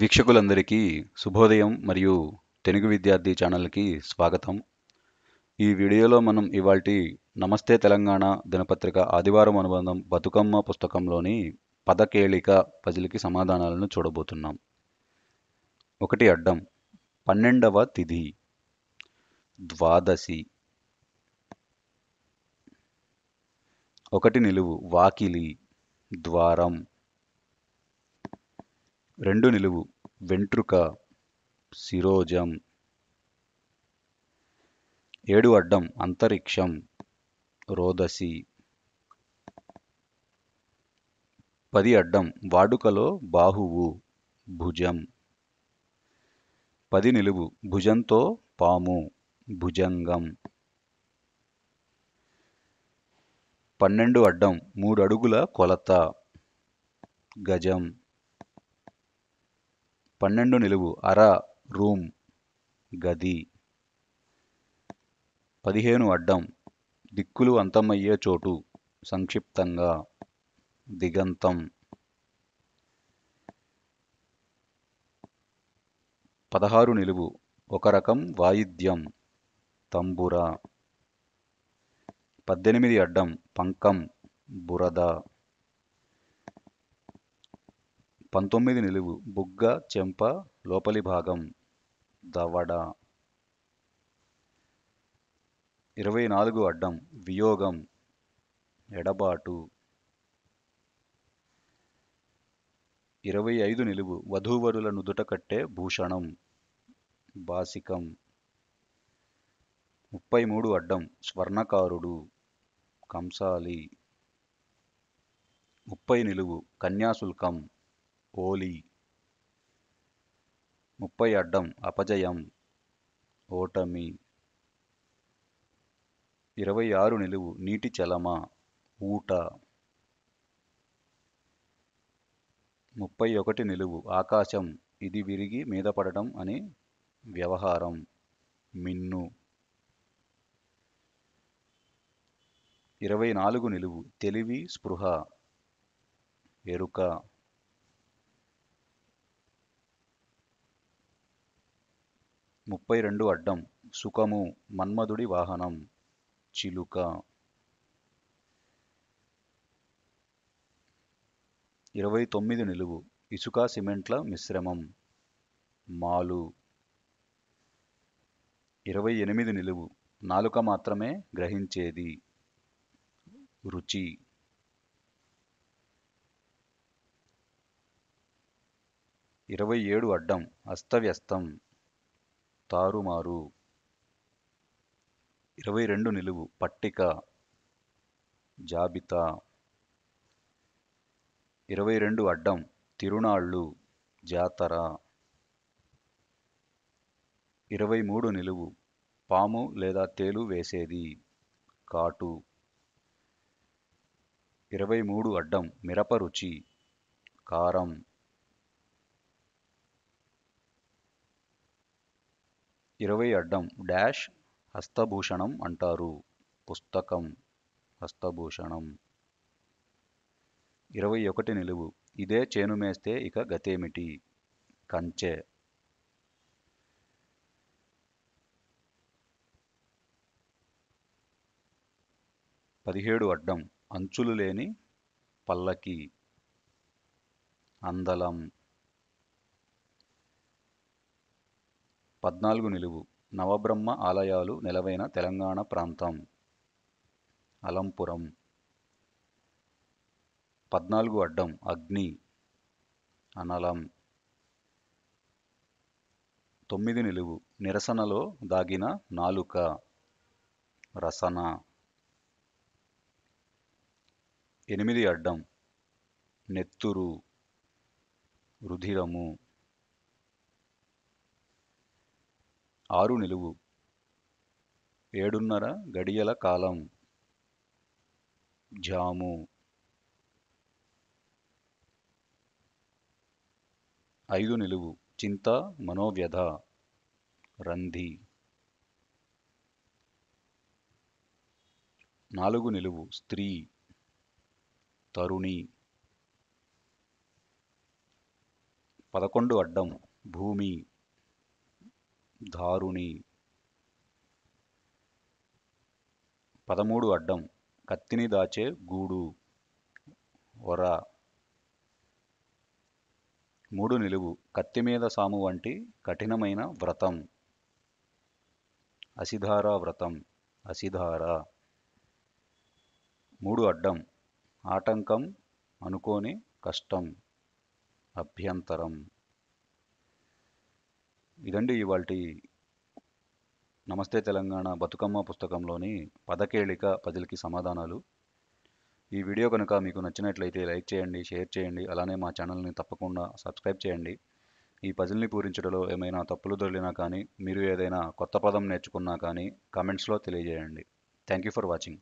వీక్షకులందరికీ శుభోదయం మరియు తెలుగు విద్యార్థి ఛానల్కి స్వాగతం. ఈ వీడియోలో మనం ఇవాల్టి నమస్తే తెలంగాణ దినపత్రిక ఆదివారం అనుబంధం బతుకమ్మ పుస్తకంలోని పదకేళిక పజిల్కి సమాధానాలను చూడబోతున్నాం. ఒకటి అడ్డం పన్నెండవ తిథి ద్వాదశి. ఒకటి నిలువు వాకిలి ద్వారం. రెండు నిలువు. వెంట్రుక శిరోజం. ఏడు అడ్డం అంతరిక్షం రోదసి. పది అడ్డం వాడుకలో బాహువు భుజం. పది నిలువు భుజంతో పాము భుజంగం. పన్నెండు అడ్డం మూడు అడుగుల కొలత గజం. పన్నెండు నిలువు అర రూమ్ గది. పదిహేను అడ్డం దిక్కులు అంతమయ్యే చోటు సంక్షిప్తంగా దిగంతం. పదహారు నిలువు ఒక రకం వాయిద్యం తంబుర. పద్దెనిమిది అడ్డం పంకం బురద. పంతొమ్మిది నిలువు. బుగ్గ చెంప లోపలి భాగం. దవడ ఇరవై నాలుగు అడ్డం. వియోగం. ఎడబాటు. ఇరవై ఐదు నిలువు. వధూవరుల నుదుట కట్టే భూషణం. బాసికం. ముప్పై మూడు అడ్డం. స్వర్ణకారుడు. కంసాలి. ముప్పై నిలువు. కన్యాశుల్కం. ఓలి. ముప్పై అడ్డం అపజయం. ఓటమి. ఇరవై ఆరు నిలువు నీటి చలమ. ఊట. ముప్పై ఒకటి నిలువు ఆకాశం. ఇది విరిగి మీద పడడం అని వ్యవహారం. మిన్ను. ఇరవై నాలుగు నిలువు తెలివి స్పృహ. ఎరుక. ముప్పై రెండు అడ్డం సుఖము మన్మధుడి వాహనం. చిలుక. ఇరవై తొమ్మిది నిలువు ఇసుక సిమెంట్ల మిశ్రమం. మాలు. ఇరవై ఎనిమిది నిలువు నాలుక మాత్రమే గ్రహించేది. రుచి. ఇరవై ఏడు అడ్డం అస్తవ్యస్తం తారుమారు. ఇరవై రెండు నిలువు పట్టిక జాబితా. ఇరవై రెండు అడ్డం తిరునాళ్ళు జాతర. ఇరవై మూడు నిలువు పాము లేదా తేలు వేసేది కాటు. ఇరవై మూడు అడ్డం మిరప రుచి కారం. ఇరవై అడ్డం డాష్ హస్తభూషణం అంటారు. పుస్తకం హస్తభూషణం. ఇరవై ఒకటి నిలువు. ఇదే చేనుమేస్తే ఇక గతేమిటి? కంచె. పదిహేడు అడ్డం. అంచులు లేని పల్లకి. అందలం. పద్నాలుగు నిలువు నవబ్రహ్మ ఆలయాలు నెలవైన తెలంగాణ ప్రాంతం. అలంపురం. పద్నాలుగు అడ్డం అగ్ని. అనలం. తొమ్మిది నిలువు నిరసనలో దాగిన నాలుక. రసన. ఎనిమిది అడ్డం నెత్తురు. రుధిరము. ఆరు నిలువు. ఏడున్నర గడియల కాలం. జాము. ఐదు నిలువు. చింత మనోవ్యధ. రంధి. నాలుగు నిలువు. స్త్రీ. తరుణి. పదకొండు అడ్డం. భూమి. దారుణి పదమూడు అడ్డం. కత్తిని దాచే గూడు. వర. మూడు నిలువు. కత్తి మీద సాము వంటి కఠినమైన వ్రతం. అసిధార వ్రతం. అసిధార. మూడు అడ్డం. ఆటంకం అనుకోని కష్టం. అభ్యంతరం. ఇదండి ఇవాళ నమస్తే తెలంగాణ బతుకమ్మ పుస్తకంలోని పదకేళిక పజిల్కి సమాధానాలు. ఈ వీడియో కనుక మీకు నచ్చినట్లయితే లైక్ చేయండి షేర్ చేయండి అలానే మా ఛానల్ని తప్పకుండా సబ్స్క్రైబ్ చేయండి. ఈ పజిల్ని పూరించడంలో ఏమైనా తప్పులు దొరికినా కానీ మీరు ఏదైనా కొత్త పదం నేర్చుకున్నా కానీ కామెంట్స్లో తెలియజేయండి. Thank you for watching.